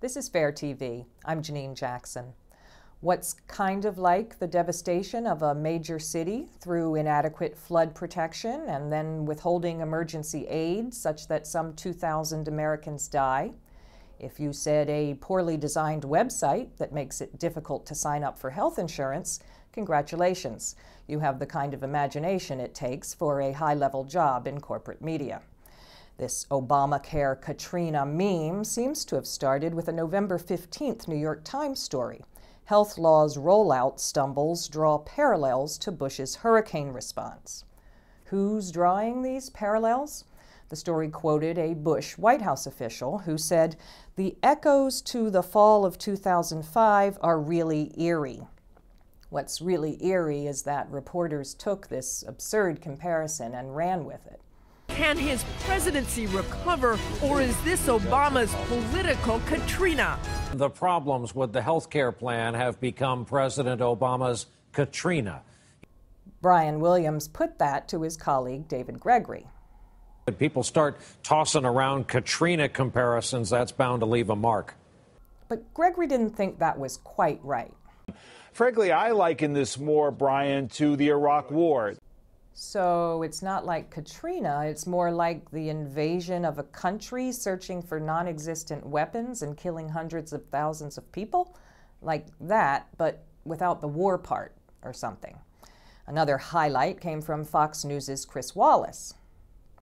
This is Fair TV. I'm Janine Jackson. What's kind of like the devastation of a major city through inadequate flood protection and then withholding emergency aid such that some 2,000 Americans die? If you said a poorly designed website that makes it difficult to sign up for health insurance, congratulations. You have the kind of imagination it takes for a high level job in corporate media. This Obamacare Katrina meme seems to have started with a November 15th New York Times story. Health law's rollout stumbles draw parallels to Bush's hurricane response. Who's drawing these parallels? The story quoted a Bush White House official who said, The echoes to the fall of 2005 are really eerie. What's really eerie is that reporters took this absurd comparison and ran with it. Can his presidency recover, or is this Obama's political Katrina? The problems with the health care plan have become President Obama's Katrina. Brian Williams put that to his colleague David Gregory. If people start tossing around Katrina comparisons, that's bound to leave a mark. But Gregory didn't think that was quite right. Frankly, I liken this more, Brian, to the Iraq War. So it's not like Katrina, it's more like the invasion of a country searching for non existent weapons and killing hundreds of thousands of people? Like that, but without the war part or something. Another highlight came from Fox News' Chris Wallace.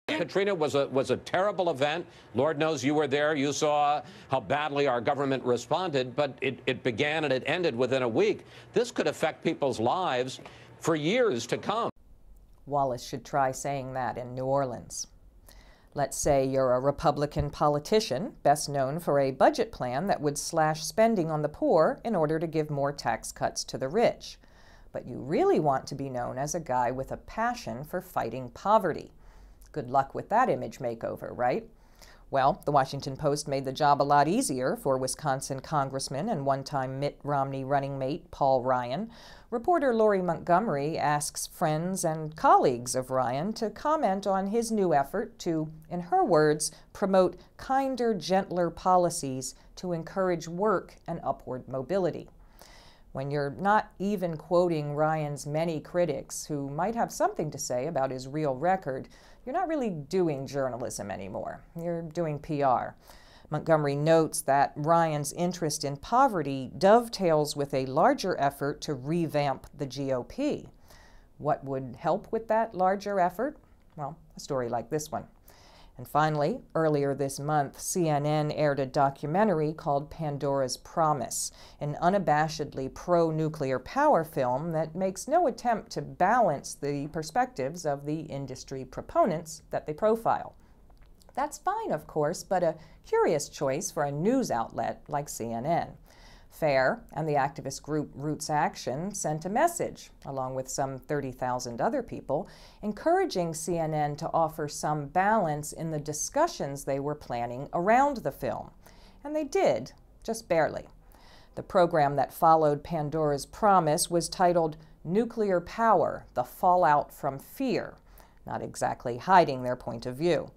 Katrina was a was a terrible event. Lord knows you were there. You saw how badly our government responded, but it, it began and it ended within a week. This could affect people's lives for years to come. Wallace should try saying that in New Orleans. Let's say you're a Republican politician, best known for a budget plan that would slash spending on the poor in order to give more tax cuts to the rich. But you really want to be known as a guy with a passion for fighting poverty. Good luck with that image makeover, right? Well, the Washington Post made the job a lot easier for Wisconsin Congressman and one time Mitt Romney running mate Paul Ryan. Reporter Lori Montgomery asks friends and colleagues of Ryan to comment on his new effort to, in her words, promote kinder, gentler policies to encourage work and upward mobility. When you're not even quoting Ryan's many critics who might have something to say about his real record, you're not really doing journalism anymore. You're doing PR. Montgomery notes that Ryan's interest in poverty dovetails with a larger effort to revamp the GOP. What would help with that larger effort? Well, a story like this one. And finally, earlier this month, CNN aired a documentary called Pandora's Promise, an unabashedly pro nuclear power film that makes no attempt to balance the perspectives of the industry proponents that they profile. That's fine, of course, but a curious choice for a news outlet like CNN. FAIR and the activist group Roots Action sent a message, along with some 30,000 other people, encouraging CNN to offer some balance in the discussions they were planning around the film. And they did, just barely. The program that followed Pandora's Promise was titled Nuclear Power The Fallout from Fear, not exactly hiding their point of view.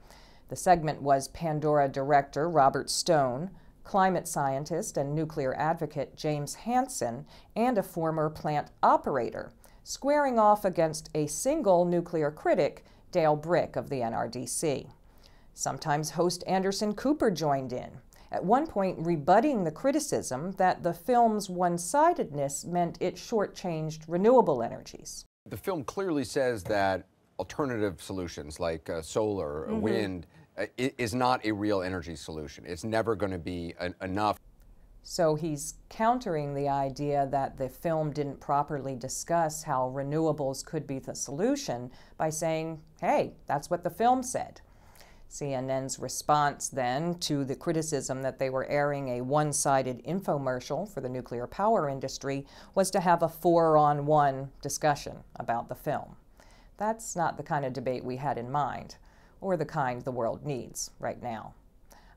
The segment was Pandora director Robert Stone, climate scientist and nuclear advocate James Hansen, and a former plant operator, squaring off against a single nuclear critic, Dale Bryk of the NRDC. Sometimes host Anderson Cooper joined in, at one point rebutting the criticism that the film's one sidedness meant it shortchanged renewable energies. The film clearly says that alternative solutions like uh, solar, mm -hmm. wind, Uh, is not a real energy solution. It's never going to be an, enough. So he's countering the idea that the film didn't properly discuss how renewables could be the solution by saying, hey, that's what the film said. CNN's response then to the criticism that they were airing a one sided infomercial for the nuclear power industry was to have a four on one discussion about the film. That's not the kind of debate we had in mind or the kind the world needs right now.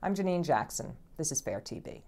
I'm Janine Jackson. This is Fair TV.